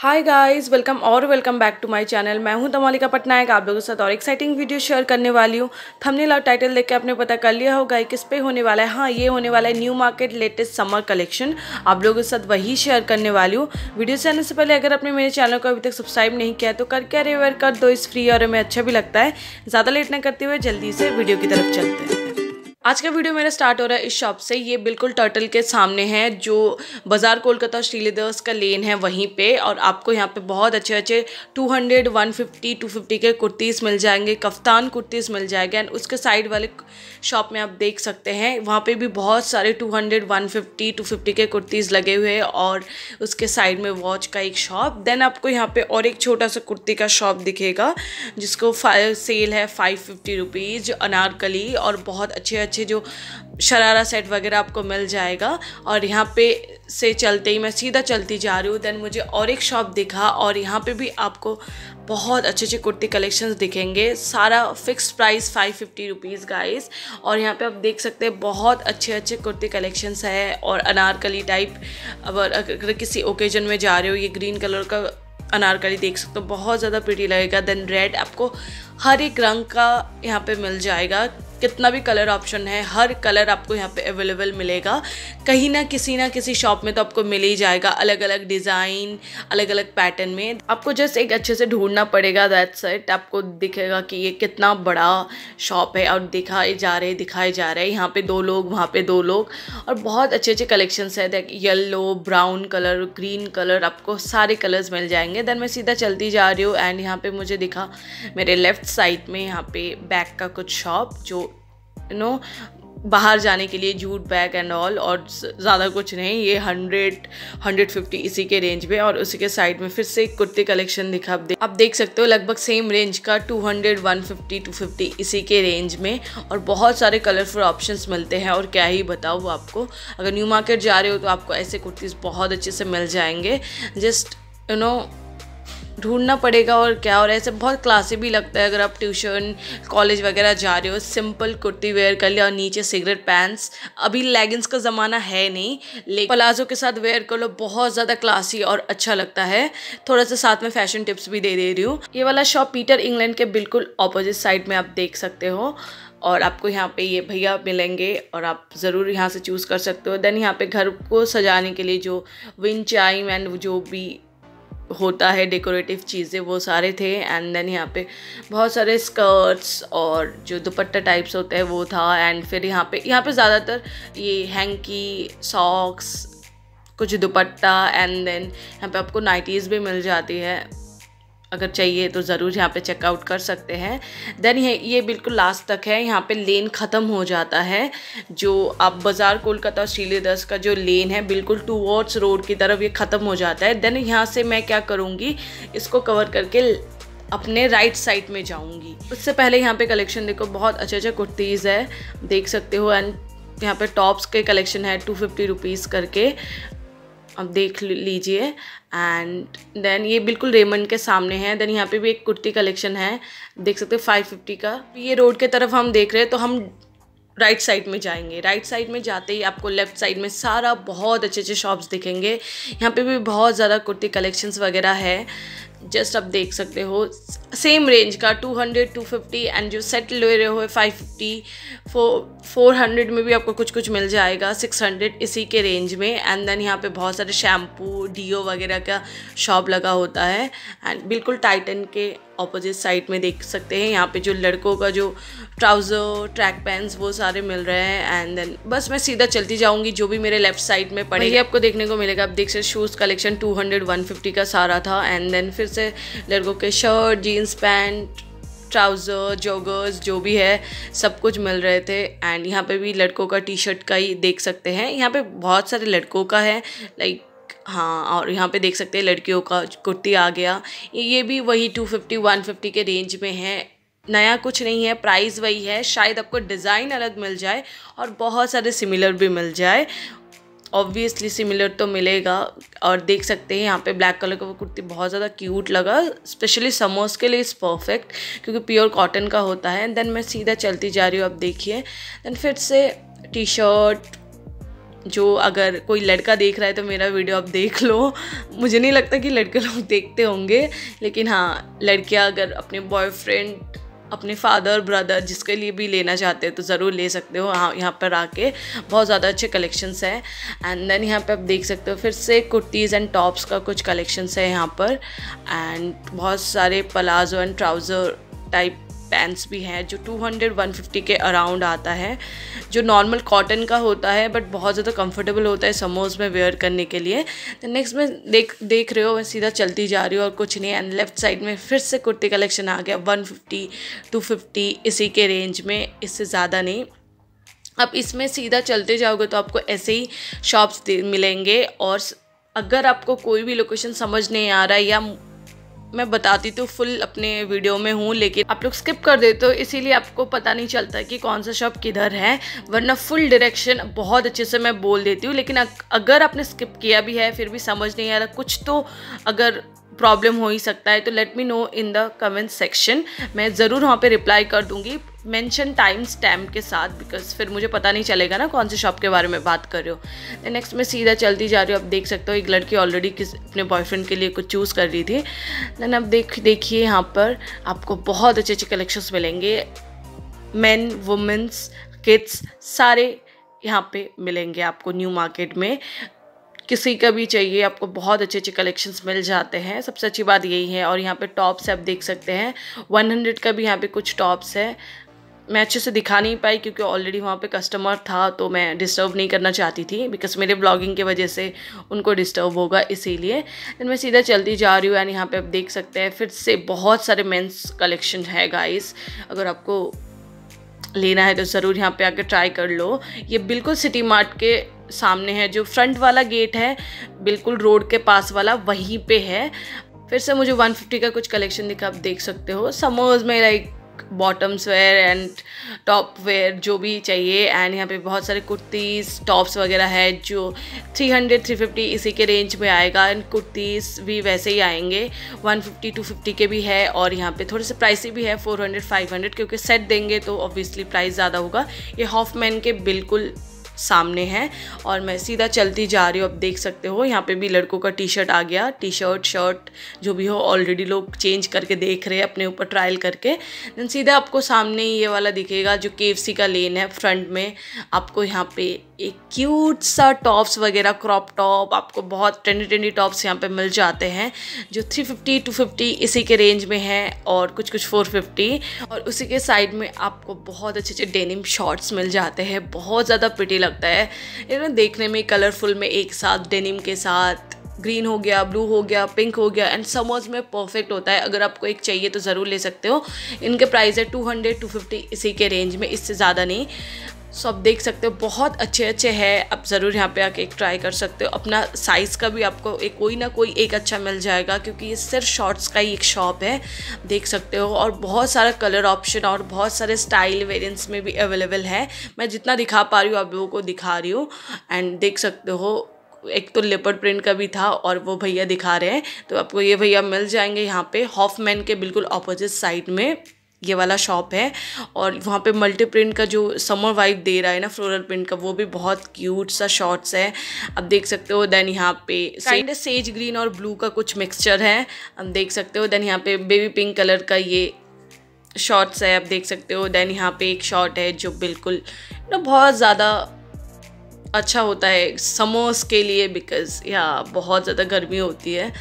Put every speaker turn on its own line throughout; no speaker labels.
हाय guys welcome और welcome back to my channel मैं हूँ तमालिका पटनायक, आप लोगों के साथ और एक्साइटिंग वीडियो शेयर करने वाली हूँ। थंबनेल और टाइटल देख के आपने पता कर लिया होगा किस पे होने वाला है। हाँ ये होने वाला है New Market latest summer collection आप लोगों के साथ वही शेयर करने वाली हूँ। वीडियो से आने से पहले अगर आपने मेरे चैनल को अभी तक सब्सक्राइब नहीं किया तो करके अरे वेयर कर दो, इस फ्री और हमें अच्छा भी लगता है। ज़्यादा लेट ना करते हुए जल्दी से वीडियो की तरफ़ चलते हैं। आज का वीडियो मेरा स्टार्ट हो रहा है इस शॉप से। ये बिल्कुल टर्टल के सामने है जो बाज़ार कोलकाता श्रीलेदर्स का लेन है वहीं पे और आपको यहाँ पे बहुत अच्छे अच्छे 200, 150, 250 के कुर्तीज़ मिल जाएँगे कफ्तान कुर्तीज़ मिल जाएँगे एंड उसके साइड वाले शॉप में आप देख सकते हैं वहाँ पे भी बहुत सारे 200, 150, 250 के कुर्तीज़ लगे हुए हैं और उसके साइड में वॉच का एक शॉप। देन आपको यहाँ पे और एक छोटा सा कुर्ती का शॉप दिखेगा जिसको सेल है फाइव फिफ्टी अनारकली और बहुत अच्छे अच्छे जो शरारा सेट वगैरह आपको मिल जाएगा। और यहाँ पे से चलते ही मैं सीधा चलती जा रही हूँ। देन मुझे और एक शॉप दिखा और यहाँ पे भी आपको बहुत अच्छे अच्छे कुर्ती कलेक्शंस दिखेंगे। सारा fix price five fifty rupees guys और यहाँ पे आप देख सकते हैं बहुत अच्छे अच्छे कुर्ती कलेक्शंस है और अनारकली टाइप अगर अगर किसी ओकेजन में जा रहे हो, ये ग्रीन कलर का अनारकली देख सकते हो, बहुत ज़्यादा प्रिटी लगेगा। देन रेड आपको हर एक रंग का यहाँ पे मिल जाएगा। कितना भी कलर ऑप्शन है, हर कलर आपको यहाँ पे अवेलेबल मिलेगा। कहीं ना किसी ना किसी शॉप में तो आपको मिल ही जाएगा अलग अलग डिज़ाइन अलग अलग पैटर्न में। आपको जस्ट एक अच्छे से ढूंढना पड़ेगा दैट सेट आपको दिखेगा कि ये कितना बड़ा शॉप है और दिखाए जा रहे, दिखाए जा रहे। हैं यहाँ पे दो लोग, वहाँ पे दो लोग। और बहुत अच्छे अच्छे कलेक्शंस है, देख yellow brown colour green colour आपको सारे कलर्स मिल जाएँगे। देन मैं सीधा चलती जा रही हूँ एंड यहाँ पे मुझे दिखा मेरे लेफ़्ट साइड में यहाँ पे बैक का कुछ शॉप जो यू नो बाहर जाने के लिए जूट बैग एंड ऑल और ज़्यादा कुछ नहीं, ये हंड्रेड हंड्रेड फिफ्टी इसी के रेंज में और उसी के साइड में फिर से एक कुर्ती कलेक्शन दिखा आप देख आप देख सकते हो लगभग सेम रेंज का two hundred one fifty two fifty इसी के रेंज में, और बहुत सारे कलरफुल ऑप्शंस मिलते हैं, और क्या ही बताऊँ आपको। अगर न्यू मार्केट जा रहे हो तो आपको ऐसे कुर्तीज़ बहुत अच्छे से मिल जाएँगे। जस्ट यू नो ढूंढना पड़ेगा और क्या? और ऐसे बहुत क्लासी भी लगता है अगर आप ट्यूशन कॉलेज वगैरह जा रहे हो। सिंपल कुर्ती वेयर कर लिया और नीचे सिगरेट पैंट्स अभी लेगिंग्स का ज़माना है नहीं, लेकिन प्लाजो के साथ वेयर कर लो, बहुत ज़्यादा क्लासी और अच्छा लगता है। थोड़ा सा साथ में फ़ैशन टिप्स भी दे दे रही हूँ। ये वाला शॉप पीटर इंग्लैंड के बिल्कुल अपोजिट साइड में आप देख सकते हो। और आपको यहाँ पे ये भैया मिलेंगे और आप ज़रूर यहाँ से चूज़ कर सकते हो। देन यहाँ पे घर को सजाने के लिए जो विंड चाइम एंड जो भी होता है डेकोरेटिव चीज़ें, वो सारे थे। एंड देन यहाँ पे बहुत सारे स्कर्ट्स और जो दुपट्टा टाइप्स होते हैं, वो था। एंड फिर यहाँ पे यहाँ पे ज़्यादातर ये हैंकी सॉक्स कुछ दुपट्टा। एंड देन यहाँ पे आपको नाइटीज़ भी मिल जाती है। अगर चाहिए तो ज़रूर यहाँ पे चेकआउट कर सकते हैं। देन ये ये बिल्कुल लास्ट तक है, यहाँ पे लेन ख़त्म हो जाता है। जो आप बाज़ार कोलकाता श्रीलेदर्स का जो लेन है, बिल्कुल टू वर्ड्स रोड की तरफ़ ये ख़त्म हो जाता है। देन यहाँ से मैं क्या करूँगी, इसको कवर करके अपने राइट साइड में जाऊँगी। उससे पहले यहाँ पे कलेक्शन देखो, बहुत अच्छे अच्छे कुर्तीज़ है, देख सकते हो। एंड यहाँ पे टॉप्स के कलेक्शन है टू फिफ्टी रुपीज़ करके। अब देख लीजिए। एंड देन ये बिल्कुल रेमंड के सामने है। देन यहाँ पे भी एक कुर्ती कलेक्शन है। देख सकते हो फाइव फिफ्टी का। ये रोड के तरफ़ हम देख रहे हैं तो हम राइट साइड में जाएँगे। राइट साइड में जाते ही आपको लेफ़्ट साइड में सारा बहुत अच्छे अच्छे शॉप्स दिखेंगे। यहाँ पे भी बहुत ज़्यादा कुर्ती कलेक्शंस वगैरह है। जस्ट आप देख सकते हो सेम रेंज का 200 250 एंड जो सेट ले रहे हो 550 फोर फोर हंड्रेड में भी आपको कुछ कुछ मिल जाएगा 600 इसी के रेंज में एंड देन यहाँ पे बहुत सारे शैम्पू डीओ वगैरह का शॉप लगा होता है एंड बिल्कुल टाइटन के ऑपोजिट साइड में देख सकते हैं। यहाँ पे जो लड़कों का जो ट्राउज़र ट्रैक पैंट्स वो सारे मिल रहे हैं एंड देन बस मैं सीधा चलती जाऊँगी, जो भी मेरे लेफ़्ट साइड में पड़ेगी। आपको देखने को मिलेगा। आप देख सकते शूज़ कलेक्शन 200 150 का सारा था एंड देन फिर से लड़कों के shirt jeans pant trouser joggers जो भी है, सब कुछ मिल रहे थे। एंड यहाँ पे भी लड़कों का टी शर्ट का ही देख सकते हैं। यहाँ पे बहुत सारे लड़कों का है। लाइक हाँ और यहाँ पे देख सकते हैं लड़कियों का कुर्ती आ गया। ये भी वही टू फिफ्टी वन फिफ्टी के रेंज में है। नया कुछ नहीं है प्राइस वही है। शायद आपको डिज़ाइन अलग मिल जाए और बहुत सारे सिमिलर भी मिल जाए। ऑब्वियसली सिमिलर तो मिलेगा। और देख सकते हैं यहाँ पे ब्लैक कलर का वो कुर्ती बहुत ज़्यादा क्यूट लगा। स्पेशली समोस के लिए इज़ परफेक्ट क्योंकि प्योर कॉटन का होता है। देन मैं सीधा चलती जा रही हूँ, अब देखिए। देन फिर से टी शर्ट जो अगर कोई लड़का देख रहा है तो मेरा वीडियो आप देख लो। मुझे नहीं लगता कि लड़के लोग देखते होंगे, लेकिन हाँ लड़कियाँ अगर अपने बॉयफ्रेंड अपने फादर ब्रदर जिसके लिए भी लेना चाहते हो तो ज़रूर ले सकते हो। हाँ यहाँ पर आके बहुत ज़्यादा अच्छे कलेक्शंस हैं। एंड देन यहाँ पे आप देख सकते हो, फिर से कुर्तीज़ एंड टॉप्स का कुछ कलेक्शंस है यहाँ पर। एंड बहुत सारे palazzo and trouser type pants भी हैं, जो 200 150 के अराउंड आता है, जो नॉर्मल कॉटन का होता है बट बहुत ज़्यादा कंफर्टेबल होता है समोज में वेयर करने के लिए। तो नेक्स्ट में देख देख रहे हो, मैं सीधा चलती जा रही हूँ और कुछ नहीं एंड लेफ़्ट साइड में फिर से कुर्ती कलेक्शन आ गया 150 250 इसी के रेंज में, इससे ज़्यादा नहीं। अब इसमें सीधा चलते जाओगे तो आपको ऐसे ही शॉप्स मिलेंगे और अगर आपको कोई भी लोकेशन समझ नहीं आ रहा है या मैं बताती तो फुल अपने वीडियो में हूँ, लेकिन आप लोग स्किप कर देते हो, इसीलिए आपको पता नहीं चलता कि कौन सा शॉप किधर है, वरना फुल डायरेक्शन बहुत अच्छे से मैं बोल देती हूँ, लेकिन अगर आपने स्किप किया भी है, फिर भी समझ नहीं आ रहा, कुछ तो अगर प्रॉब्लम हो ही सकता है तो let me know in the comment section मैं ज़रूर वहाँ पे रिप्लाई कर दूँगी। मेंशन टाइम स्टैम्प के साथ बिकॉज़ फिर मुझे पता नहीं चलेगा ना कौन से शॉप के बारे में बात कर रहे हो। नेक्स्ट मैं सीधा चलती जा रही हूँ, अब देख सकते हो एक लड़की ऑलरेडी किस, अपने बॉयफ्रेंड के लिए कुछ चूज़ कर रही थी। देन अब देख, देखिए यहाँ पर आपको बहुत अच्छे अच्छे कलेक्शंस मिलेंगे। मैन वुमेंस किड्स सारे यहाँ पे मिलेंगे आपको न्यू मार्केट में। किसी का भी चाहिए, आपको बहुत अच्छे अच्छे कलेक्शंस मिल जाते हैं। सबसे अच्छी बात यही है, और यहाँ पे टॉप्स आप देख सकते हैं। 100 का भी यहाँ पे कुछ टॉप्स है। मैं अच्छे से दिखा नहीं पाई क्योंकि ऑलरेडी वहाँ पे कस्टमर था तो मैं डिस्टर्ब नहीं करना चाहती थी बिकॉज़ मेरे ब्लॉगिंग की वजह से उनको डिस्टर्ब होगा इसीलिए। देन मैं सीधा चलती जा रही हूँ एंड यहाँ पे आप देख सकते हैं, फिर से बहुत सारे मेंस कलेक्शन है गाइस अगर आपको लेना है तो ज़रूर यहाँ पे आकर ट्राई कर लो। ये बिल्कुल सिटी मार्ट के सामने है, जो फ्रंट वाला गेट है, बिल्कुल रोड के पास वाला वहीं पे है। फिर से मुझे 150 का कुछ कलेक्शन दिखा, आप देख सकते हो। समोज में like bottoms wear and top wear जो भी चाहिए। एंड यहाँ पे बहुत सारे कुर्तीज़ टॉप्स वगैरह है जो 300 350 इसी के रेंज में आएगा। एंड कुर्तीज़ भी वैसे ही आएँगे। 150 250 के भी है और यहाँ पे थोड़े से प्राइसी भी है 400 500 क्योंकि सेट देंगे तो ऑब्वियसली प्राइस ज़्यादा होगा। ये हॉफ मैन के बिल्कुल सामने है और मैं सीधा चलती जा रही हूँ अब देख सकते हो। यहाँ पे भी लड़कों का टी शर्ट आ गया। टी शर्ट शर्ट जो भी हो ऑलरेडी लोग चेंज करके देख रहे हैं, अपने ऊपर ट्रायल करके। देन सीधा आपको सामने ये वाला दिखेगा, जो के का लेन है फ्रंट में। आपको यहाँ पे एक क्यूट सा टॉप्स वगैरह क्रॉप टॉप आपको बहुत ट्रेंडी ट्रेंडी टॉप्स यहाँ पे मिल जाते हैं, जो 350 250 इसी के रेंज में है और कुछ कुछ 450 और उसी के साइड में आपको बहुत अच्छे अच्छे डेनिम शॉर्ट्स मिल जाते हैं, बहुत ज़्यादा पिटी लगता है। इन्हें देखने में कलरफुल में एक साथ डेनिम के साथ ग्रीन हो गया ब्लू हो गया पिंक हो गया एंड समर्स में परफेक्ट होता है। अगर आपको एक चाहिए तो ज़रूर ले सकते हो। इनके प्राइस है टू हंड्रेड टू फिफ्टी इसी के रेंज में, इससे ज़्यादा नहीं। सो आप देख सकते हो, बहुत अच्छे अच्छे हैं। आप ज़रूर यहाँ पे आके एक ट्राई कर सकते हो। अपना साइज़ का भी आपको एक कोई ना कोई एक अच्छा मिल जाएगा, क्योंकि ये सिर्फ़ शॉर्ट्स का ही एक शॉप है। देख सकते हो, और बहुत सारा कलर ऑप्शन और बहुत सारे स्टाइल वेरियंट्स में भी अवेलेबल है। मैं जितना दिखा पा रही हूँ, आप लोगों को दिखा रही हूँ। एंड देख सकते हो, एक तो लेपर्ड प्रिंट का भी था और वो भैया दिखा रहे हैं। तो आपको ये भैया मिल जाएँगे यहाँ पे हॉफमैन के बिल्कुल अपोजिट साइड में। ये वाला शॉप है और वहाँ पे मल्टी प्रिंट का जो समर वाइब दे रहा है ना फ्लोरल प्रिंट का, वो भी बहुत क्यूट सा शॉर्ट्स है। अब देख सकते हो देन यहाँ पे काइंड सेज ग्रीन और ब्लू का कुछ मिक्सचर है। अब देख सकते हो देन यहाँ पे बेबी पिंक कलर का ये शॉर्ट्स है, आप देख सकते हो। देन यहाँ पे एक शॉर्ट है जो बिल्कुल, ना बहुत ज़्यादा अच्छा होता है समोस के लिए बिकॉज़ या बहुत ज़्यादा गर्मी होती है।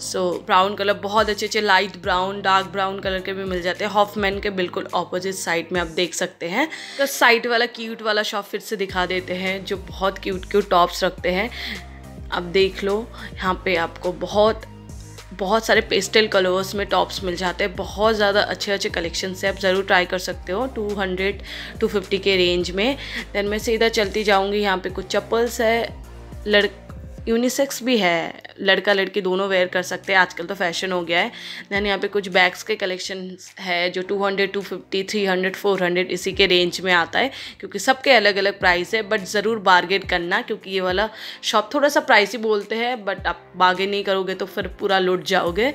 सो ब्राउन कलर बहुत अच्छे अच्छे light brown dark brown colour के भी मिल जाते हैं। हॉफ मैन के बिल्कुल ऑपोजिट साइड में आप देख सकते हैं। तो साइड वाला क्यूट वाला शॉप फिर से दिखा देते हैं, जो बहुत क्यूट क्यूट टॉप्स रखते हैं। आप देख लो, यहाँ पे आपको बहुत बहुत सारे पेस्टल कलर्स में टॉप्स मिल जाते हैं। बहुत ज़्यादा अच्छे अच्छे कलेक्शन से आप ज़रूर ट्राई कर सकते हो। 200 250 के रेंज में। देन मैं सीधा चलती जाऊँगी। यहाँ पे कुछ चप्पल्स है। लड़ यूनिसेक्स भी है लड़का लड़की दोनों वेयर कर सकते हैं। आजकल तो फ़ैशन हो गया है। दैन यहाँ पे कुछ बैग्स के कलेक्शन है जो 200, 250, 300, 400 इसी के रेंज में आता है क्योंकि सबके अलग अलग प्राइस है बट ज़रूर बार्गेन करना क्योंकि ये वाला शॉप थोड़ा सा प्राइस ही बोलते हैं बट आप बार्गेन नहीं करोगे तो फिर पूरा लुट जाओगे।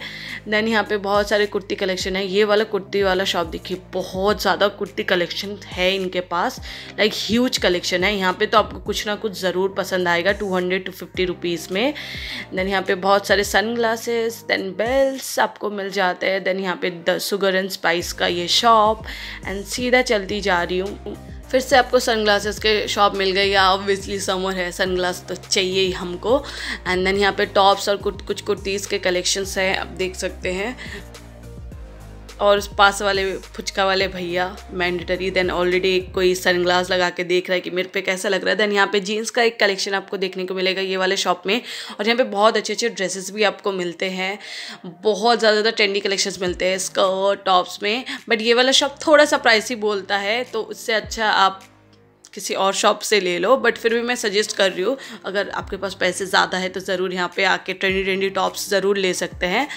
दैन यहाँ पे बहुत सारे कुर्ती कलेक्शन है। ये वाला कुर्ती वाला शॉप देखिए बहुत ज़्यादा कुर्ती कलेक्शन है इनके पास। लाइक ह्यूज कलेक्शन है। यहाँ पे तो आपको कुछ ना कुछ ज़रूर पसंद आएगा टू हंड्रेड टू फिफ्टी में. देन यहाँ पे बहुत सारे सन ग्लासेस देन बेल्स आपको मिल जाते हैं. देन यहाँ पे द सुगर एंड स्पाइस का ये शॉप एंड सीधा चलती जा रही हूँ. फिर से आपको सन ग्लासेस के शॉप मिल गई या ऑब्वियसली समर है. सन ग्लास तो चाहिए ही हमको. एंड देन यहाँ पे टॉप्स और कुछ कुछ कुर्तीज़ के कलेक्शंस हैं. आप देख सकते हैं. और पास वाले फुचका वाले भैया मैंडेटरी देन ऑलरेडी कोई सनग्लास लगा के देख रहा है कि मेरे पे कैसा लग रहा है। देन यहाँ पे जीन्स का एक कलेक्शन आपको देखने को मिलेगा ये वाले शॉप में। और यहाँ पे बहुत अच्छे अच्छे ड्रेसेस भी आपको मिलते हैं। बहुत ज़्यादा ज़्यादा ट्रेंडी कलेक्शंस मिलते हैं स्कर्ट टॉप्स में। बट ये वाला शॉप थोड़ा सा प्राइस ही बोलता है तो उससे अच्छा आप किसी और शॉप से ले लो बट फिर भी मैं सजेस्ट कर रही हूँ, अगर आपके पास पैसे ज़्यादा है तो ज़रूर यहाँ पे आके ट्रेंडी ट्रेंडी टॉप्स ज़रूर ले सकते हैं।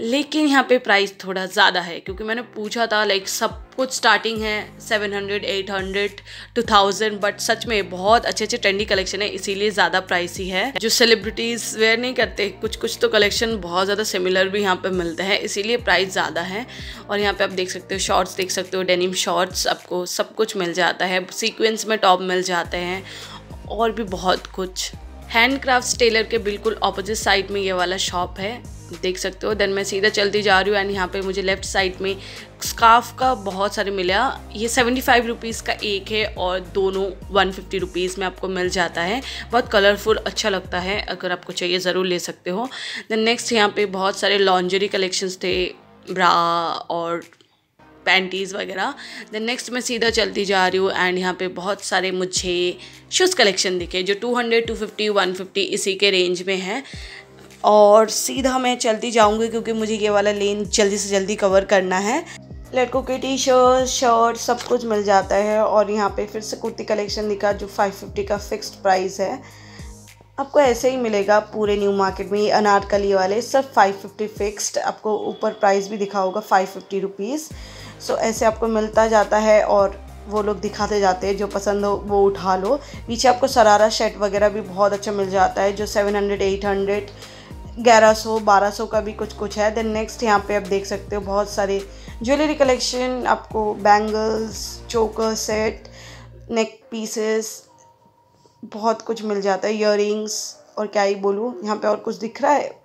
लेकिन यहाँ पे प्राइस थोड़ा ज़्यादा है, क्योंकि मैंने पूछा था लाइक सब कुछ स्टार्टिंग है seven hundred eight hundred two thousand but सच में बहुत अच्छे अच्छे ट्रेंडी कलेक्शन है, इसीलिए ज़्यादा प्राइस ही। है जो सेलिब्रिटीज़ वेयर नहीं करते कुछ कुछ तो कलेक्शन बहुत ज़्यादा सिमिलर भी यहाँ पे मिलते हैं, इसीलिए प्राइस ज़्यादा है। और यहाँ पे आप देख सकते हो शॉर्ट्स देख सकते हो डेनिम शॉर्ट्स आपको सब कुछ मिल जाता है सीक्वेंस में टॉप मिल जाते हैं, और भी बहुत कुछ। हैंड क्राफ्ट टेलर के बिल्कुल अपोजिट साइड में ये वाला शॉप है। देख सकते हो देन मैं सीधा चलती जा रही हूँ एंड यहाँ पे मुझे लेफ़्ट साइड में स्काफ का बहुत सारे मिला। ये सेवेंटी फाइव रुपीज़ का एक है और दोनों वन फिफ्टी रुपीज़ में आपको मिल जाता है। बहुत कलरफुल अच्छा लगता है, अगर आपको चाहिए ज़रूर ले सकते हो। देन नेक्स्ट यहाँ पे बहुत सारे लॉन्जरी कलेक्शंस थे ब्रा और पैंटीज़ वगैरह देन नेक्स्ट मैं सीधा चलती जा रही हूँ एंड यहाँ पे बहुत सारे मुझे शूज़ कलेक्शन दिखे जो 200, 250, 150 इसी के रेंज में है। और सीधा मैं चलती जाऊँगी क्योंकि मुझे ये वाला लेन जल्दी से जल्दी कवर करना है। लड़कों के टी शर्ट शर्ट सब कुछ मिल जाता है और यहाँ पे फिर से कुर्ती कलेक्शन दिखा जो 550 का फिक्स्ड प्राइस है। आपको ऐसे ही मिलेगा पूरे न्यू मार्केट में ये अनारकली वाले सब 550 फिक्स्ड आपको ऊपर प्राइस भी दिखा होगा फाइव फिफ्टी रुपीज़ सो ऐसे आपको मिलता जाता है और वो लोग दिखाते जाते हैं, जो पसंद हो वो उठा लो। नीचे आपको सरारा शेट वगैरह भी बहुत अच्छा मिल जाता है, जो सेवन हंड्रेड एट हंड्रेड ग्यारह सौ, बारह सौ का भी कुछ कुछ है। देन नेक्स्ट यहाँ पे आप देख सकते हो बहुत सारे ज्वेलरी कलेक्शन आपको bangles choker set neck pieces बहुत कुछ मिल जाता है इयर और क्या ही बोलूँ, यहाँ पे और कुछ दिख रहा है?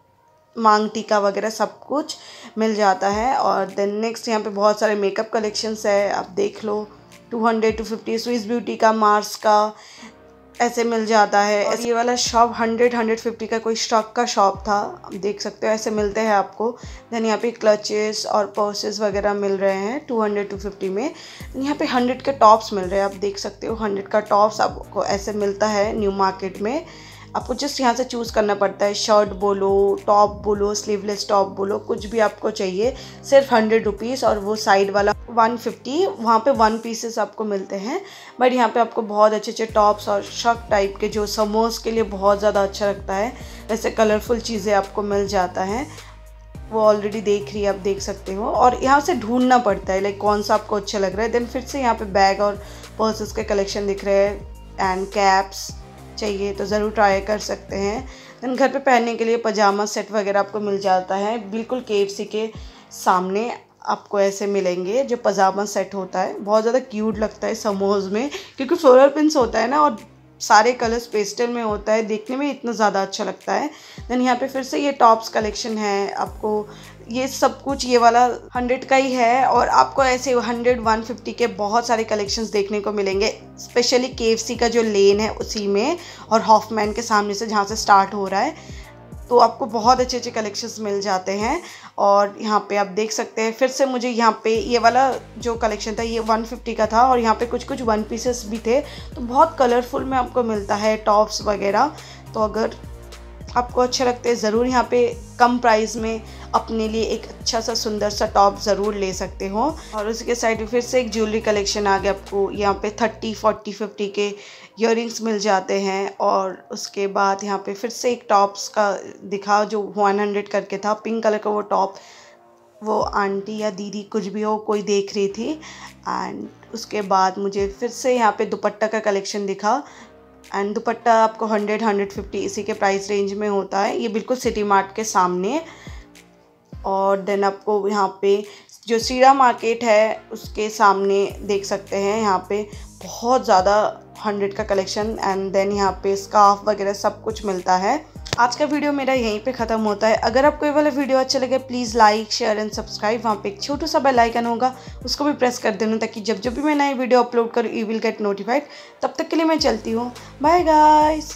मांग टीका वगैरह सब कुछ मिल जाता है। और देन नेक्स्ट यहाँ पे बहुत सारे मेकअप कलेक्शंस है आप देख लो। Two hundred two fifty Swiss beauty का मार्स का ऐसे मिल जाता है। और ये वाला शॉप हंड्रेड हंड्रेड फिफ्टी का कोई स्टॉक का शॉप था आप देख सकते हो ऐसे मिलते हैं आपको। देन यहाँ पे क्लचेस और पर्सेस वगैरह मिल रहे हैं टू हंड्रेड टू फिफ्टी में। यहाँ पे हंड्रेड के टॉप्स मिल रहे हैं आप देख सकते हो हंड्रेड का टॉप्स आपको ऐसे मिलता है न्यू मार्केट में। आपको जस्ट यहाँ से चूज़ करना पड़ता है शर्ट बोलो टॉप बोलो स्लीवलेस टॉप बोलो, कुछ भी आपको चाहिए, सिर्फ़ हंड्रेड रुपीज़ और वो साइड वाला वन फिफ्टी वहाँ पर वन पीसेस आपको मिलते हैं। बट यहाँ पे आपको बहुत अच्छे अच्छे टॉप्स और शर्ट टाइप के जो समोस के लिए बहुत ज़्यादा अच्छा लगता है, वैसे कलरफुल चीज़ें आपको मिल जाता है। वो ऑलरेडी देख रही है, आप देख सकते हो। और यहाँ से ढूंढना पड़ता है लाइक कौन सा आपको अच्छा लग रहा है। देन फिर से यहाँ पे बैग और पर्सेस के कलेक्शन दिख रहे हैं एंड कैप्स चाहिए तो ज़रूर ट्राई कर सकते हैं। देन घर पे पहनने के लिए पजामा सेट वगैरह आपको मिल जाता है। बिल्कुल के के सामने आपको ऐसे मिलेंगे जो पजामा सेट होता है। बहुत ज़्यादा क्यूट लगता है समोज में, क्योंकि फ्लोरल पिंस होता है ना और सारे कलर्स पेस्टल में होता है, देखने में इतना ज़्यादा अच्छा लगता है। देन यहाँ पे फिर से ये टॉप्स कलेक्शन है, आपको ये सब कुछ, ये वाला हंड्रेड का ही है और आपको ऐसे हंड्रेड वन फिफ्टी के बहुत सारे कलेक्शंस देखने को मिलेंगे स्पेशली के का जो लेन है उसी में और हॉफमैन के सामने से जहाँ से स्टार्ट हो रहा है। तो आपको बहुत अच्छे अच्छे कलेक्शंस मिल जाते हैं। और यहाँ पे आप देख सकते हैं, फिर से मुझे यहाँ पे ये वाला जो कलेक्शन था, ये 150 का था और यहाँ पे कुछ कुछ वन पीसेस भी थे। तो बहुत कलरफुल में आपको मिलता है टॉप्स वगैरह। तो अगर आपको अच्छे लगते हैं, ज़रूर यहाँ पे कम प्राइस में अपने लिए एक अच्छा सा सुंदर सा टॉप ज़रूर ले सकते हो। और उसके साइड में फिर से एक ज्वेलरी कलेक्शन आ गया आपको, यहाँ पे थर्टी फोर्टी फिफ्टी के इयर मिल जाते हैं और उसके बाद यहाँ पे फिर से एक टॉप्स का दिखा जो वन हंड्रेड करके था पिंक कलर का वो टॉप वो आंटी या दीदी कुछ भी हो, कोई देख रही थी। एंड उसके बाद मुझे फिर से यहाँ पे दुपट्टा का कलेक्शन दिखा एंड दुपट्टा आपको हंड्रेड हंड्रेड फिफ्टी इसी के प्राइस रेंज में होता है। ये बिल्कुल सिटी मार्ट के सामने। और देन आपको यहाँ पे जो सीरा मार्केट है, उसके सामने देख सकते हैं। यहाँ पे बहुत ज़्यादा हंड्रेड का कलेक्शन एंड देन यहाँ पे स्काफ वगैरह सब कुछ मिलता है। आज का वीडियो मेरा यहीं पे ख़त्म होता है। अगर आपको ये वाला वीडियो अच्छा लगे please like share and subscribe वहाँ पे एक छोटू सा बेल आइकन होगा, उसको भी प्रेस कर देना ताकि जब जब भी मैं नई वीडियो अपलोड करूँ यू विल गेट नोटिफाइड तब तक के लिए मैं चलती हूँ। Bye guys